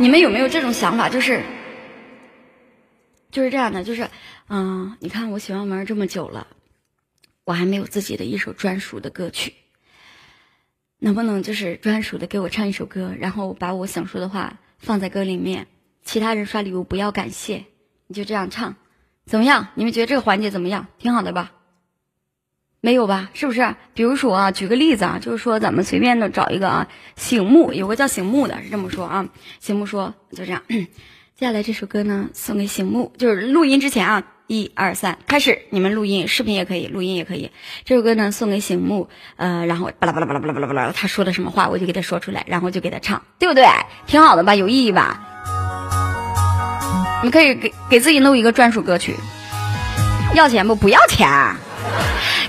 你们有没有这种想法？就是就是这样的，就是嗯，你看我喜欢玩这么久了，我还没有自己的一首专属的歌曲，能不能就是专属的给我唱一首歌，然后把我想说的话放在歌里面，其他人刷礼物不要感谢，你就这样唱，怎么样？你们觉得这个环节怎么样？挺好的吧？没有吧？是不是？比如说啊，举个例子啊，就是说咱们随便的找一个啊，醒目有个叫醒目的，是这么说啊。醒目说就这样，接下来这首歌呢送给醒目，就是录音之前啊，一二三，开始，你们录音，视频也可以，录音也可以。这首歌呢送给醒目，呃，然后巴拉巴拉巴拉巴拉巴拉巴拉，他说的什么话我就给他说出来，然后就给他唱，对不对？挺好的吧？有意义吧？你可以给给自己弄一个专属歌曲，要钱不？不要钱。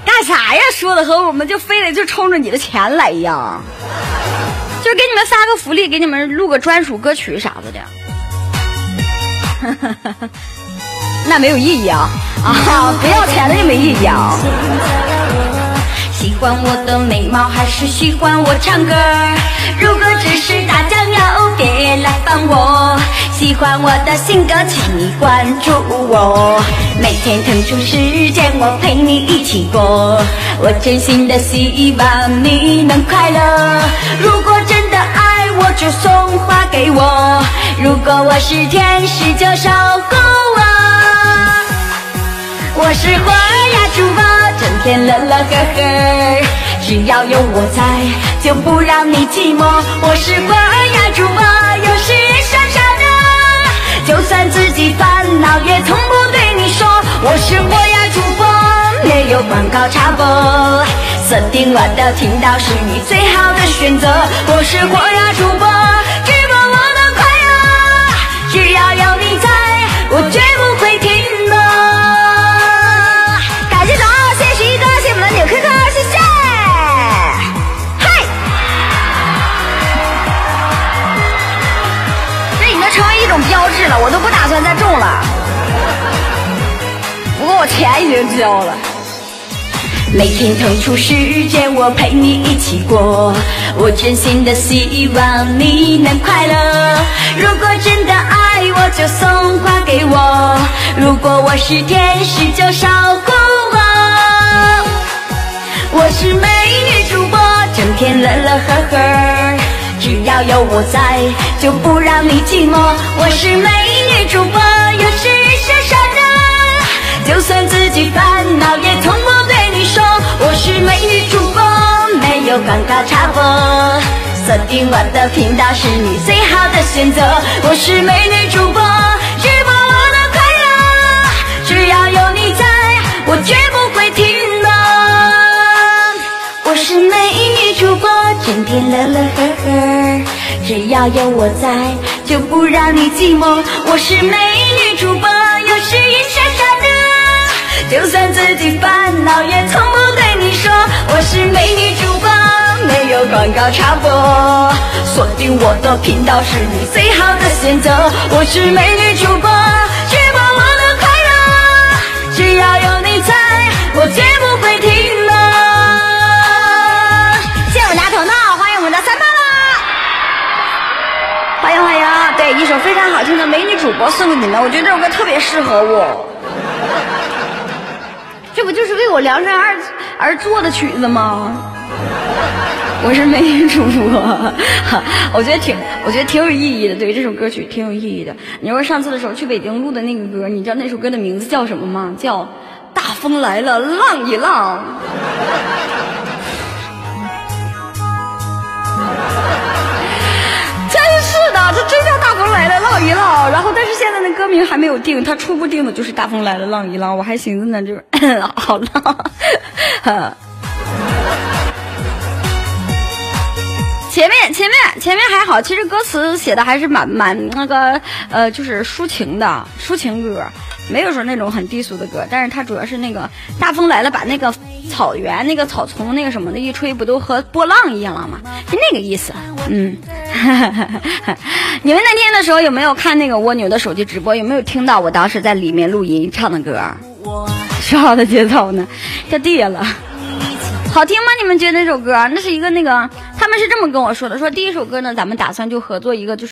干啥呀？说的和我们就非得就冲着你的钱来一样，就给你们发个福利，给你们录个专属歌曲啥子的，那没有意义啊啊！不要钱的就没意义啊！喜欢我的美貌还是喜欢我唱歌？如果只是，欢我的性格，请你关注我。每天腾出时间，我陪你一起过。我真心的希望你能快乐。如果真的爱我，就送花给我。如果我是天使，就守护我。我是花呀，主播，整天乐乐呵呵。只要有我在，就不让你寂寞。我是花呀，主播，有时傻傻，就算自己烦恼，也从不对你说。我是花呀，主播，没有广告插播，锁定我的频道是你最好的选择。我是花呀，主，播钱已经交了。每天腾出时间，我陪你一起过。我真心的希望你能快乐。如果真的爱我，就送花给我。如果我是天使，就守护我。我是美女主播，整天乐乐呵呵。只要有我在，就不让你寂寞。我是美女主播，广告插播，锁定我的频道是你最好的选择。我是美女主播，直播我的快乐，只要有你在，我绝不会停的。我是美女主播，整天乐乐呵呵，只要有我在，就不让你寂寞。我是美女主播，就算自己烦恼，也从不对你说。我是美女主播，没有广告插播，锁定我的频道是你最好的选择。我是美女主播，直播我的快乐，只要有你在，我绝不会停了。谢我们家头脑，欢迎我们的三八啦！欢迎欢迎，对，一首非常好听的美女主播送给你们，我觉得这首歌特别适合我。这不就是为我量身而而做的曲子吗？我是美女主播，我觉得挺，我觉得挺有意义的。对这首歌曲挺有意义的。你说上次的时候去北京录的那个歌，你知道那首歌的名字叫什么吗？叫《大风来了浪一浪》。浪一浪。然后，但是现在的歌名还没有定，他初步定的就是大风来了浪一浪。我还寻思呢，就是 好浪。前面前面前面还好，其实歌词写的还是蛮蛮那个呃，就是抒情的抒情歌，没有说那种很低俗的歌。但是它主要是那个大风来了，把那个草原、那个草丛、那个什么的一吹，不都和波浪一样了吗？就那个意思。嗯，你们那天的时候有没有看那个蜗牛的手机直播？有没有听到我当时在里面录音唱的歌？说好的节奏呢？掉地下了。好听吗？你们觉得那首歌？那是一个那个，他们是这么跟我说的，说第一首歌呢，咱们打算就合作一个，就是。